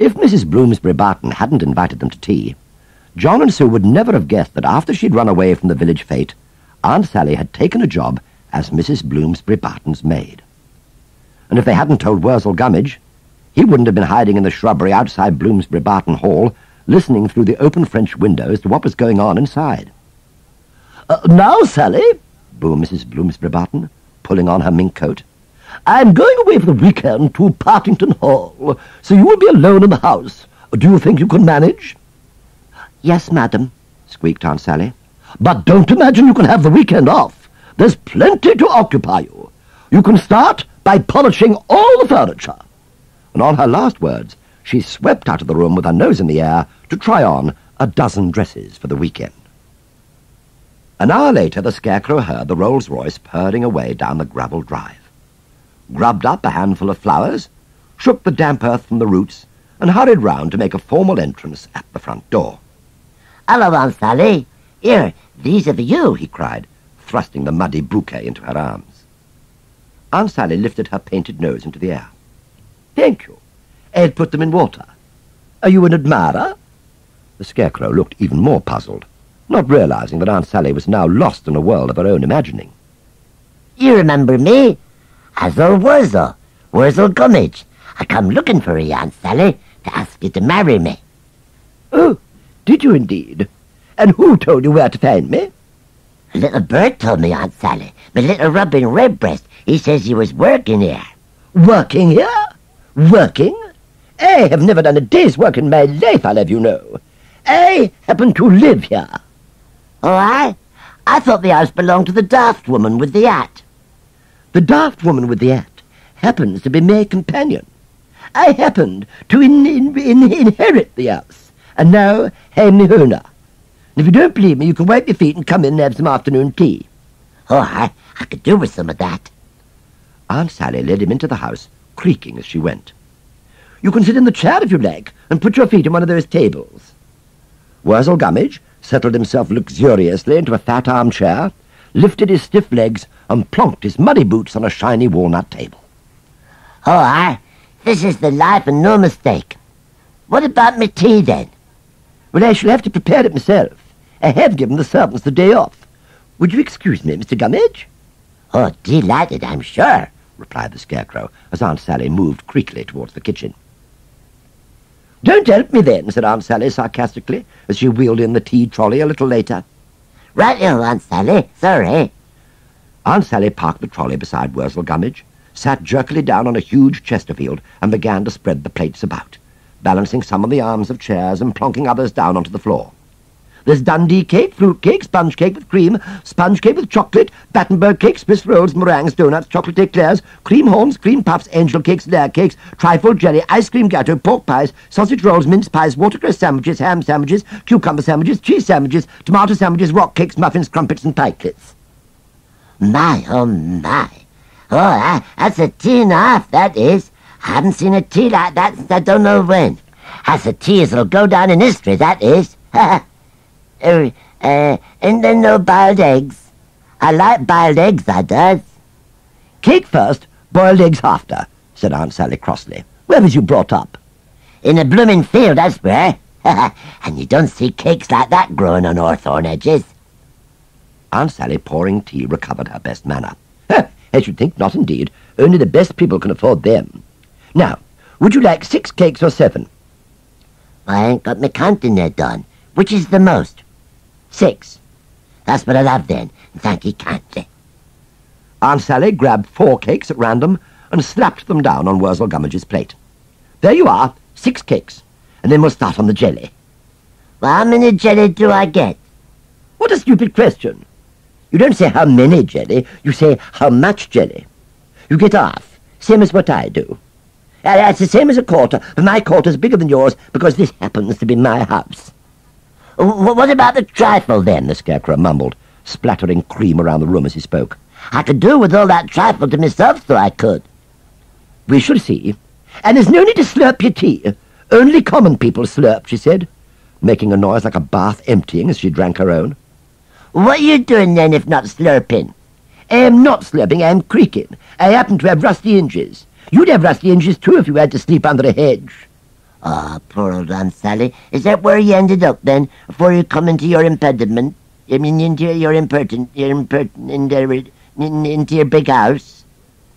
If Mrs. Bloomsbury Barton hadn't invited them to tea, John and Sue would never have guessed that after she'd run away from the village fete, Aunt Sally had taken a job as Mrs. Bloomsbury Barton's maid. And if they hadn't told Worzel Gummidge, he wouldn't have been hiding in the shrubbery outside Bloomsbury Barton Hall, listening through the open French windows to what was going on inside. Uh, now, Sally, boomed Mrs. Bloomsbury Barton, pulling on her mink coat, I'm going away for the weekend to Partington Hall, so you will be alone in the house. Do you think you can manage? Yes, madam, squeaked Aunt Sally. But don't imagine you can have the weekend off. There's plenty to occupy you. You can start by polishing all the furniture. And on her last words, she swept out of the room with her nose in the air to try on a dozen dresses for the weekend. An hour later, the Scarecrow heard the Rolls-Royce purring away down the gravel drive, grubbed up a handful of flowers, shook the damp earth from the roots, and hurried round to make a formal entrance at the front door. Hello, Aunt Sally. Here, these are for you, he cried, thrusting the muddy bouquet into her arms. Aunt Sally lifted her painted nose into the air. Thank you. I'll put them in water. Are you an admirer? The Scarecrow looked even more puzzled, not realizing that Aunt Sally was now lost in a world of her own imagining. You remember me? Hazel Worzel, Worzel Gummidge. I come looking for you, Aunt Sally, to ask you to marry me. Oh, did you indeed? And who told you where to find me? A little bird told me, Aunt Sally. My little Robin Redbreast. He says he was working here. Working here? Working? I have never done a day's work in my life, I'll have you know. I happen to live here. Oh, I? I thought the house belonged to the daft woman with the hat. The daft woman with the hat happens to be my companion. I happened to in, in, in, inherit the house, and now I'm the owner. And if you don't believe me, you can wipe your feet and come in and have some afternoon tea. Oh, I, I could do with some of that. Aunt Sally led him into the house, creaking as she went. You can sit in the chair if you like, and put your feet on one of those tables. Worzel Gummidge settled himself luxuriously into a fat armchair, lifted his stiff legs, and plonked his muddy boots on a shiny walnut table. Oh, I, this is the life and no mistake. What about me tea, then? Well, I shall have to prepare it myself. I have given the servants the day off. Would you excuse me, Mr. Gummidge? Oh, delighted, I'm sure, replied the Scarecrow, as Aunt Sally moved creakily towards the kitchen. Don't help me, then, said Aunt Sally sarcastically, as she wheeled in the tea trolley a little later. Right-o, Aunt Sally. Sorry. Aunt Sally parked the trolley beside Worzel Gummidge, sat jerkily down on a huge Chesterfield, and began to spread the plates about, balancing some on the arms of chairs and plonking others down onto the floor. There's Dundee cake, fruit cake, sponge cake with cream, sponge cake with chocolate, Battenberg cake, Swiss rolls, meringues, donuts, chocolate eclairs, cream horns, cream puffs, angel cakes, layer cakes, trifle jelly, ice cream gateau, pork pies, sausage rolls, mince pies, watercress sandwiches, ham sandwiches, cucumber sandwiches, cheese sandwiches, tomato sandwiches, rock cakes, muffins, crumpets, and pikelets. My, oh my. Oh, that, that's a tea and a half, that is. I haven't seen a tea like that since I don't know when. That's a tea as'll go down in history, that is. Er, uh, and then no boiled eggs. I like boiled eggs, I does. Cake first, boiled eggs after, said Aunt Sally crossly. Where was you brought up? In a blooming field, that's where. and you don't see cakes like that growing on hawthorn edges. Aunt Sally, pouring tea, recovered her best manner. I should think not, indeed. Only the best people can afford them. Now, would you like six cakes or seven? I ain't got my counting there done. Which is the most? Six. That's what I love then. Thank you kindly. Aunt Sally grabbed four cakes at random and slapped them down on Worzel Gummidge's plate. There you are, six cakes, and then we'll start on the jelly. Well, how many jelly do I get? What a stupid question. You don't say how many jelly, you say how much jelly. You get half, same as what I do. Uh, that's the same as a quarter, but my quarter's bigger than yours because this happens to be my house. What about the trifle, then? The Scarecrow mumbled, splattering cream around the room as he spoke. I could do with all that trifle to myself, though I could. We shall see. And there's no need to slurp your tea. Only common people slurp, she said, making a noise like a bath emptying as she drank her own. What are you doing, then, if not slurping? I am not slurping, I am creaking. I happen to have rusty hinges. You'd have rusty hinges, too, if you had to sleep under a hedge. Ah, poor old Aunt Sally. Is that where you ended up then, before you come into your impediment? I mean, into your impertinent, your impertinent, into your big house?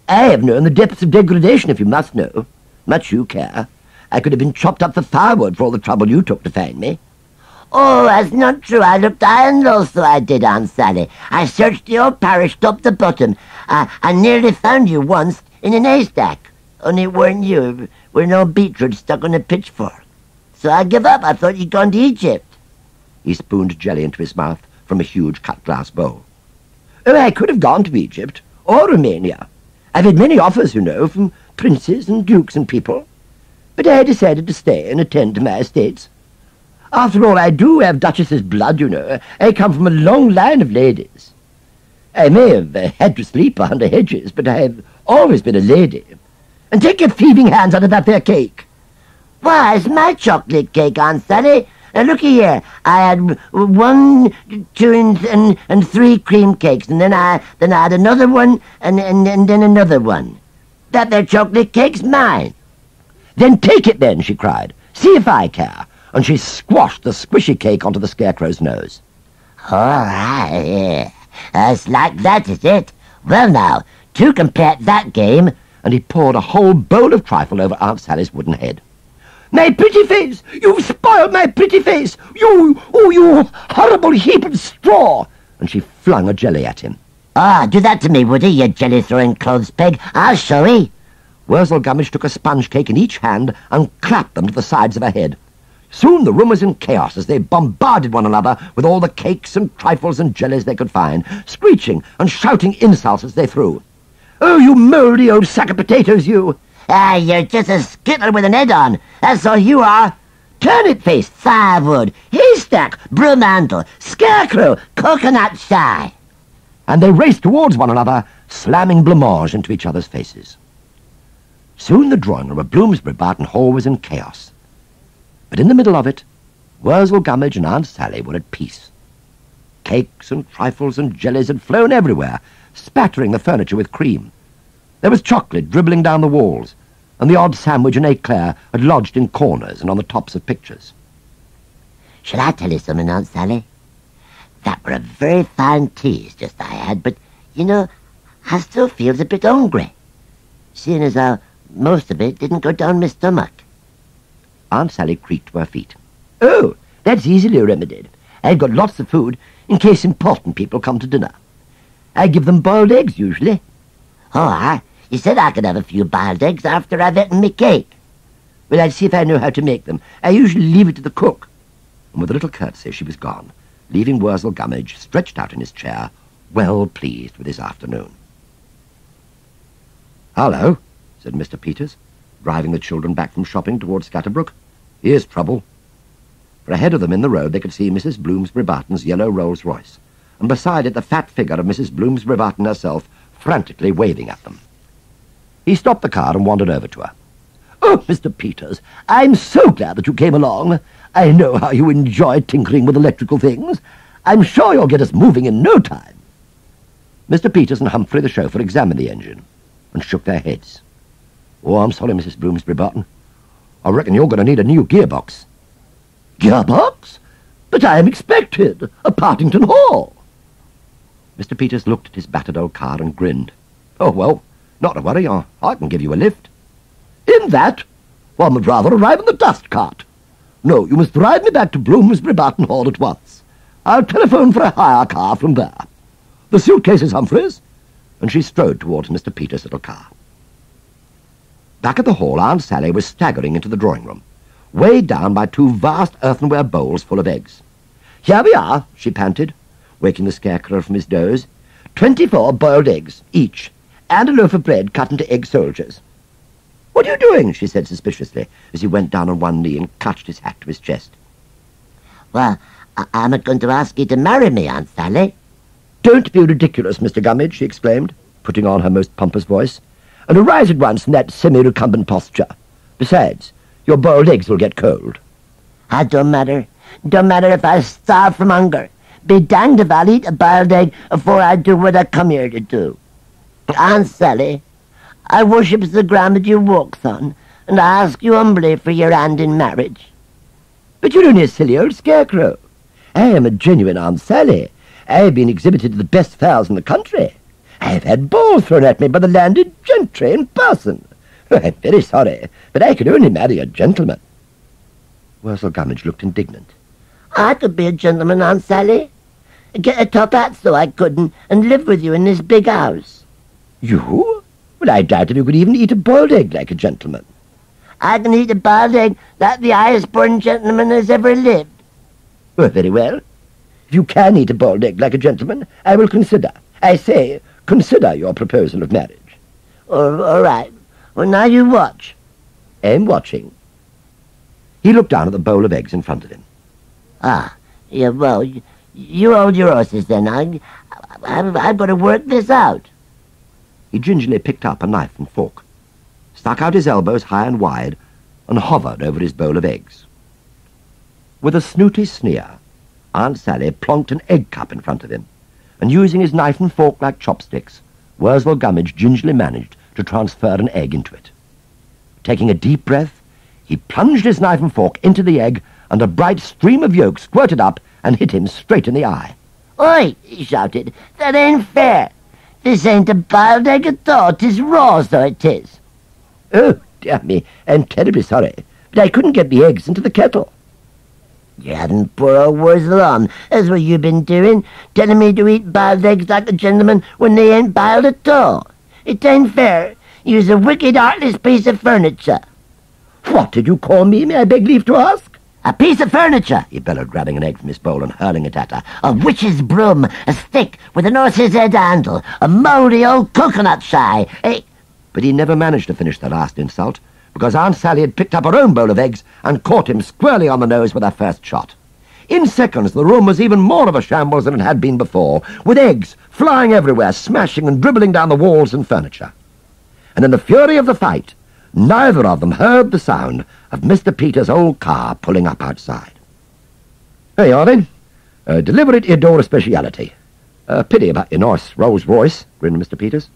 I have known the depths of degradation, if you must know. Much you care. I could have been chopped up for firewood for all the trouble you took to find me. Oh, that's not true. I looked high and low, so I did, Aunt Sally. I searched old parish top to bottom. I, I nearly found you once in an haystack. Only it weren't you. We're no beetroot stuck on a pitchfork. So I give up. I thought you'd gone to Egypt. He spooned jelly into his mouth from a huge cut-glass bowl. Oh, I could have gone to Egypt, or Romania. I've had many offers, you know, from princes and dukes and people. But I decided to stay and attend to my estates. After all, I do have Duchess's blood, you know. I come from a long line of ladies. I may have had to sleep under hedges, but I have always been a lady. And take your thieving hands out of that there cake. Why, it's my chocolate cake, Aunt Sally. Now, looky here. I had one, two, and, and, and three cream cakes, and then I then I had another one, and, and, and then another one. That there chocolate cake's mine. Then take it then, she cried. See if I care and she squashed the squishy cake onto the scarecrow's nose. All right, That's like that, is it? Well now, to complete that game, and he poured a whole bowl of trifle over Aunt Sally's wooden head. My pretty face! You've spoiled my pretty face! You, oh, you horrible heap of straw! And she flung a jelly at him. Ah, do that to me, Woody, you jelly-throwing clothes peg. I'll show ye. Worzel Gummidge took a sponge cake in each hand and clapped them to the sides of her head. Soon the room was in chaos as they bombarded one another with all the cakes and trifles and jellies they could find, screeching and shouting insults as they threw. Oh, you mouldy old sack of potatoes, you! Ah, you're just a skittle with an head on. That's all you are. Turnip-face, firewood, haystack, broomhandle, scarecrow, coconut shy. And they raced towards one another, slamming blancmange into each other's faces. Soon the drawing room of Bloomsbury Barton Hall was in chaos. But in the middle of it, Worzel Gummidge and Aunt Sally were at peace. Cakes and trifles and jellies had flown everywhere, spattering the furniture with cream. There was chocolate dribbling down the walls, and the odd sandwich and eclair had lodged in corners and on the tops of pictures. Shall I tell you something, Aunt Sally? That were a very fine tease just I had, but, you know, I still feels a bit hungry, seeing as how most of it didn't go down my stomach. Aunt Sally creaked to her feet. Oh, that's easily remedied. I've got lots of food in case important people come to dinner. I give them boiled eggs, usually. Oh, I, you said I could have a few boiled eggs after I've eaten my cake. Well, I'll see if I know how to make them. I usually leave it to the cook. And with a little curtsy, she was gone, leaving Worzel Gummidge stretched out in his chair, well pleased with his afternoon. Hello, said Mr. Peters, driving the children back from shopping towards Scatterbrook. Here's trouble. For ahead of them in the road they could see Mrs. Bloomsbury Barton's yellow Rolls-Royce, and beside it the fat figure of Mrs. Bloomsbury Barton herself, frantically waving at them. He stopped the car and wandered over to her. Oh, Mr. Peters, I'm so glad that you came along. I know how you enjoy tinkering with electrical things. I'm sure you'll get us moving in no time. Mr. Peters and Humphrey, the chauffeur, examined the engine and shook their heads. Oh, I'm sorry, Mrs. Bloomsbury Barton. I reckon you're going to need a new gearbox. Gearbox? But I am expected. at Partington Hall. Mr. Peters looked at his battered old car and grinned. Oh, well, not to worry. I, I can give you a lift. In that? One would rather arrive in the dust cart. No, you must drive me back to Bloomsbury Barton Hall at once. I'll telephone for a hire car from there. The suitcases, Humphreys. And she strode towards Mr. Peters' little car. Back at the hall, Aunt Sally was staggering into the drawing-room, weighed down by two vast earthenware bowls full of eggs. Here we are, she panted, waking the scarecrow from his doze. Twenty-four boiled eggs, each, and a loaf of bread cut into egg soldiers. What are you doing? she said suspiciously, as he went down on one knee and clutched his hat to his chest. Well, I am not going to ask you to marry me, Aunt Sally. Don't be ridiculous, Mr. Gummidge, she exclaimed, putting on her most pompous voice and arise at once from that semi-recumbent posture. Besides, your boiled eggs will get cold. It don't matter. Don't matter if I starve from hunger. Be danged if I'll eat a boiled egg afore I do what I come here to do. Aunt Sally, I worships the ground that you walks on, and I ask you humbly for your hand in marriage. But you're only a silly old scarecrow. I am a genuine Aunt Sally. I've been exhibited to the best fowls in the country. I've had balls thrown at me by the landed gentry in person. I'm very sorry, but I could only marry a gentleman. Worzel Gummidge looked indignant. I could be a gentleman, Aunt Sally. Get a top hat so I couldn't, and live with you in this big house. You? Well, I doubt if you could even eat a boiled egg like a gentleman. I can eat a boiled egg like the highest-born gentleman has ever lived. Well, very well. If you can eat a boiled egg like a gentleman, I will consider. I say, consider your proposal of marriage. All, all right. Well, now you watch. I'm watching. He looked down at the bowl of eggs in front of him. Ah, yeah, well, you, hold your horses then. I, I, I've got to work this out. He gingerly picked up a knife and fork, stuck out his elbows high and wide, and hovered over his bowl of eggs. With a snooty sneer, Aunt Sally plonked an egg cup in front of him, and using his knife and fork like chopsticks, Worzel Gummidge gingerly managed to transfer an egg into it. Taking a deep breath, he plunged his knife and fork into the egg, and a bright stream of yolk squirted up and hit him straight in the eye. Oi, he shouted, that ain't fair. This ain't a boiled egg at all. Tis raw, so it is. Oh, dear me, I'm terribly sorry, but I couldn't get the eggs into the kettle. You hadn't poor old Worzel on. That's what you've been doing, telling me to eat boiled eggs like a gentleman when they ain't boiled at all. It ain't fair. You's a wicked, heartless piece of furniture. What did you call me, may I beg leave to ask? A piece of furniture, he bellowed, grabbing an egg from his bowl and hurling it at her. A witch's broom, a stick with an horse's head handle, a mouldy old coconut shy, a... But he never managed to finish the last insult, because Aunt Sally had picked up her own bowl of eggs and caught him squarely on the nose with her first shot. In seconds, the room was even more of a shambles than it had been before, with eggs flying everywhere, smashing and dribbling down the walls and furniture. And in the fury of the fight, neither of them heard the sound of Mr. Peters' old car pulling up outside. Here you are, then. Uh, deliver it your door of speciality. Uh, pity about your nice Rolls Royce, grinned Mr. Peters.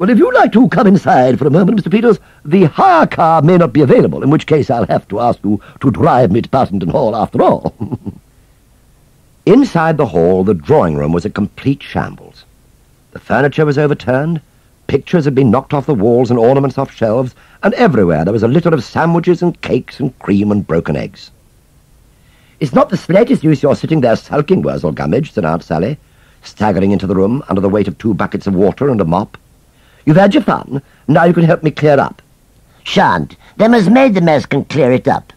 Well, if you'd like to come inside for a moment, Mr. Peters, the hire car may not be available, in which case I'll have to ask you to drive me to Partington Hall after all. inside the hall, the drawing room was a complete shambles. The furniture was overturned, pictures had been knocked off the walls and ornaments off shelves, and everywhere there was a litter of sandwiches and cakes and cream and broken eggs. It's not the slightest use your sitting there sulking, Worzel Gummidge, said Aunt Sally, staggering into the room under the weight of two buckets of water and a mop. You've had your fun. Now you can help me clear up. Shan't. Them as made the mess can clear it up.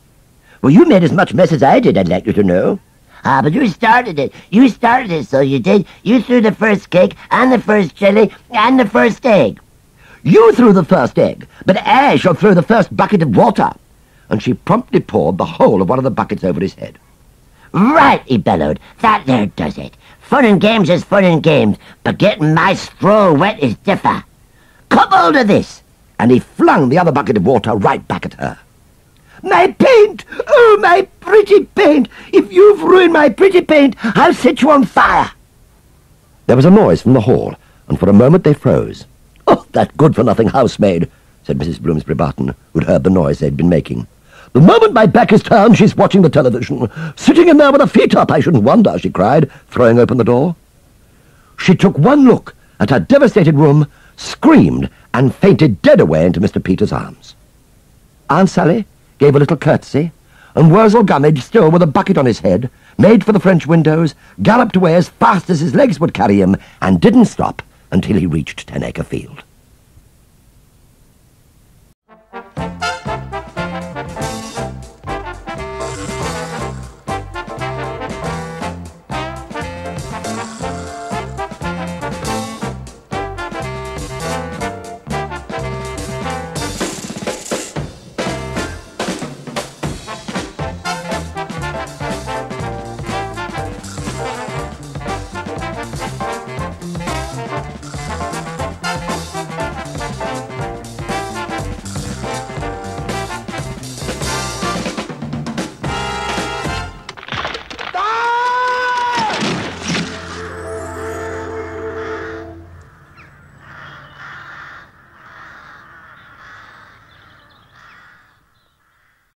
Well, you made as much mess as I did, I'd like you to know. Ah, but you started it. You started it, so you did. You threw the first cake, and the first jelly, and the first egg. You threw the first egg, but I shall throw the first bucket of water. And she promptly poured the whole of one of the buckets over his head. Right, he bellowed. That there does it. Fun and games is fun and games, but getting my straw wet is differ. Come hold of this! And he flung the other bucket of water right back at her. My paint! Oh, my pretty paint! If you've ruined my pretty paint, I'll set you on fire! There was a noise from the hall, and for a moment they froze. Oh, that good-for-nothing housemaid, said Mrs. Bloomsbury Barton, who'd heard the noise they'd been making. The moment my back is turned, she's watching the television. Sitting in there with her feet up, I shouldn't wonder, she cried, throwing open the door. She took one look at her devastated room screamed, and fainted dead away into Mr. Peters' arms. Aunt Sally gave a little curtsy, and Worzel Gummidge, still with a bucket on his head, made for the French windows, galloped away as fast as his legs would carry him, and didn't stop until he reached Ten Acre Field.